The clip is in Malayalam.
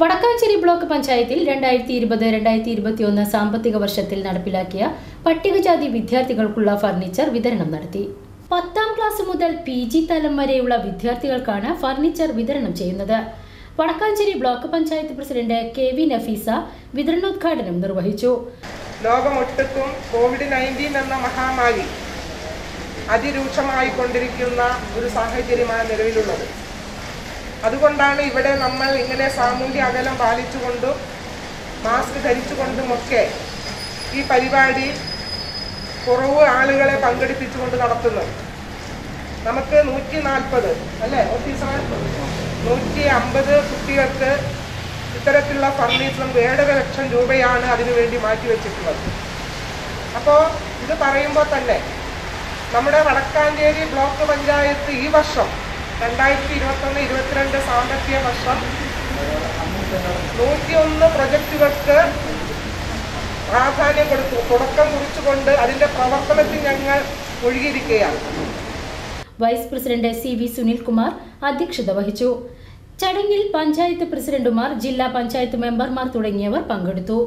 വടക്കാഞ്ചേരി ബ്ലോക്ക് പഞ്ചായത്തിൽ രണ്ടായിരത്തി ഇരുപത് രണ്ടായിരത്തി ഇരുപത്തിയൊന്ന് സാമ്പത്തിക വർഷത്തിൽ നടപ്പിലാക്കിയ പട്ടികജാതി വിദ്യാർത്ഥികൾക്കുള്ള ഫർണിച്ചർ വിതരണം നടത്തി. പത്താം ക്ലാസ് മുതൽ പി ജി തലം വരെയുള്ള വിദ്യാർത്ഥികൾക്കാണ് ഫർണിച്ചർ വിതരണം ചെയ്യുന്നത്. Vadakkanchery block panchayat president K V Nafeesa വിതരണോദ്ഘാടനം നിർവഹിച്ചു. ലോകമൊട്ടുക്കും കോവിഡ് നയന്റീൻ എന്ന മഹാമാരി അതിരൂക്ഷമായി കൊണ്ടിരിക്കുന്ന ഒരു സാഹചര്യമാണ് നിലവിലുള്ളത്. അതുകൊണ്ടാണ് ഇവിടെ നമ്മൾ ഇങ്ങനെ സാമൂഹ്യ അകലം പാലിച്ചുകൊണ്ടും മാസ്ക് ധരിച്ചുകൊണ്ടുമൊക്കെ ഈ പരിപാടി കുറവ് ആളുകളെ പങ്കെടുപ്പിച്ചുകൊണ്ട് നടത്തുന്നത്. നമുക്ക് നൂറ്റി നാൽപ്പത് അല്ലേ? നൂറ്റി അമ്പത് കുട്ടികൾക്ക് ഇത്തരത്തിലുള്ള ഫർണിച്ചറും ഏഴര ലക്ഷം രൂപയാണ് അതിനുവേണ്ടി മാറ്റിവെച്ചിട്ടുള്ളത്. അപ്പോൾ ഇത് പറയുമ്പോൾ തന്നെ നമ്മുടെ വടക്കാഞ്ചേരി ബ്ലോക്ക് പഞ്ചായത്ത് ഈ വർഷം രണ്ടായിരത്തി ഇരുപത്തൊന്ന് ഇരുപത്തിരണ്ട് സാമ്പത്തിക വർഷം. നൂറ്റിയൊന്ന് പ്രൊജക്റ്റുകൾക്ക് പ്രാധാന്യം കൊടുത്തു തുടക്കം കുറിച്ചുകൊണ്ട് അതിന്റെ പ്രവർത്തനത്തിൽ ഞങ്ങൾ ഒഴുകിയിരിക്കുകയാണ്. Vice president C V Sunilkumar അധ്യക്ഷത വഹിച്ചു. ചടങ്ങിൽ പഞ്ചായത്ത് പ്രസിഡന്റുമാർ ജില്ലാ പഞ്ചായത്ത് മെമ്പർമാർ തുടങ്ങിയവർ പങ്കെടുത്തു.